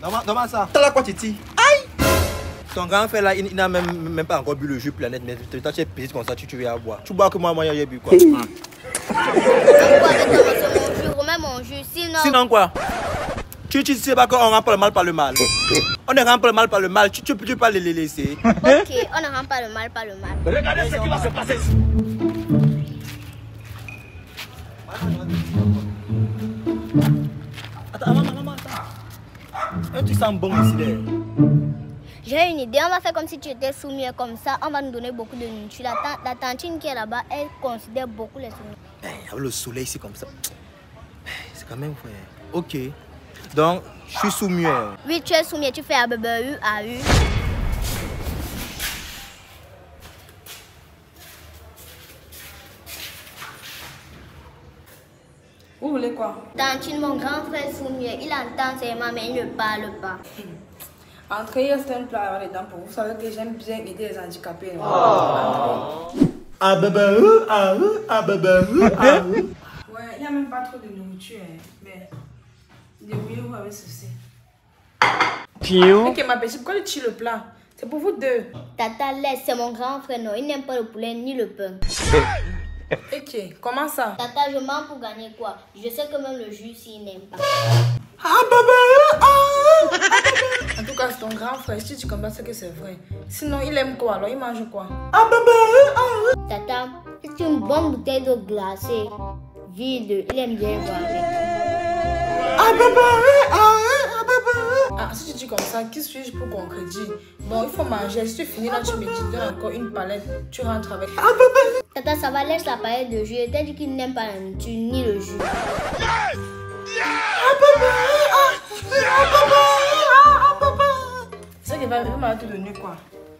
Donne-moi donne-moi ça. T'as la quoi, Titi? Aïe Ton grand frère là, il, il n'a même, même pas encore bu le jus planète, mais toi tu es petite comme ça, tu, tu veux à boire. Tu bois que moi, moi j'ai bu quoi. Avec mon jus Remets mon jus. Sinon. Sinon quoi? Tu, tu sais pas qu'on remplace le mal par le mal. On ne remplace le mal par le mal, tu, tu, tu peux pas les les laisser. Ok, on ne rend pas le mal par le mal. Regardez ce qui va se passer ici. Truc sent bon ici. J'ai une idée, on va faire comme si tu étais soumis comme ça, on va nous donner beaucoup de nourriture. La, la tantine qui est là-bas, elle considère beaucoup les soumis. Eh, avec le soleil ici comme ça. Eh, C'est quand même vrai. Ok. Donc, je suis sous muet. Oui, tu es soumis, tu fais A, B, B, U, Vous voulez quoi Tantine, mon grand frère soumis, il entend seulement, mais il ne parle pas. Entrez, il y a un plat les dents pour vous. Vous savez que j'aime bien aider les handicapés. Entrez. Ah, euh, ah, euh, ah, bébé, euh, ah, euh. Ouais, il n'y a même pas trop de nourriture. hein, Mais débrouillez-vous avec ceci. Ok, ma petite, pourquoi tu le plat? C'est pour vous deux. Tata laisse, c'est mon grand frère, non, il n'aime pas le poulet ni le pain. Ok, comment ça? Tata, je mens pour gagner quoi? Je sais que même le jus, s'il n'aime pas. Ah, euh, ah, euh. En tout cas, c'est ton grand frère. Si tu comprends, c'est que c'est vrai. Sinon, il aime quoi? Alors Il mange quoi? Ah, euh, ah. Tata, c'est une bonne bouteille d'eau glacée. Vide, il aime bien boire. Ah, euh, ah, ah, euh. Ah, si tu dis comme ça, qui suis-je pour qu'on crédit? Bon, il faut manger. Si tu finis là, tu me dis, donne encore une palette. Tu rentres avec. Ah, bébé. Tata, ça va, laisse la palette de jus. Il t'a dit qu'il n'aime pas la nourriture ni le jus. C'est qu'il va, il va te donner quoi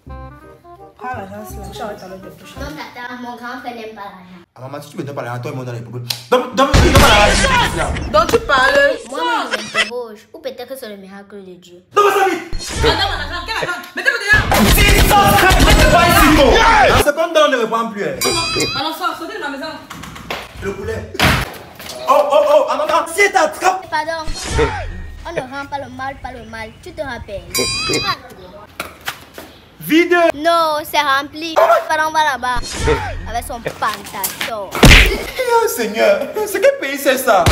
Prends l'argent, là. Tu arrêtes avec tes poches. Non, Tata, mon grand frère n'aime pas l'argent. Ah, maman, si tu me donnes pas l'argent, toi, ils m'ont dans les poubelles. Donne, donne, donne-moi l'argent, là. Donc tu parles Moi, je m'interroge. Ou peut-être que c'est le miracle de Dieu. Donne-moi ça vite. Mettez-moi dedans Dans ce compte, on ne répond plus. hein. Alors, sors, sortez de ma maison. Le poulet. Oh, oh, oh, ah, maman, si t'attrapes. Pardon. On ne rend pas le mal par le mal. Tu te rappelles Vide. Non, c'est rempli. Pardon, va là-bas. Avec son pantalon. Oh, Seigneur, c'est quel pays c'est ça?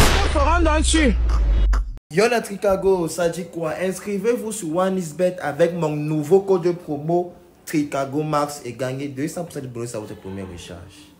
Yo la Tricago, ça dit quoi? Inscrivez-vous sur OneIsBet avec mon nouveau code de promo Tricago Max et gagnez 200% de bonus à votre première recharge.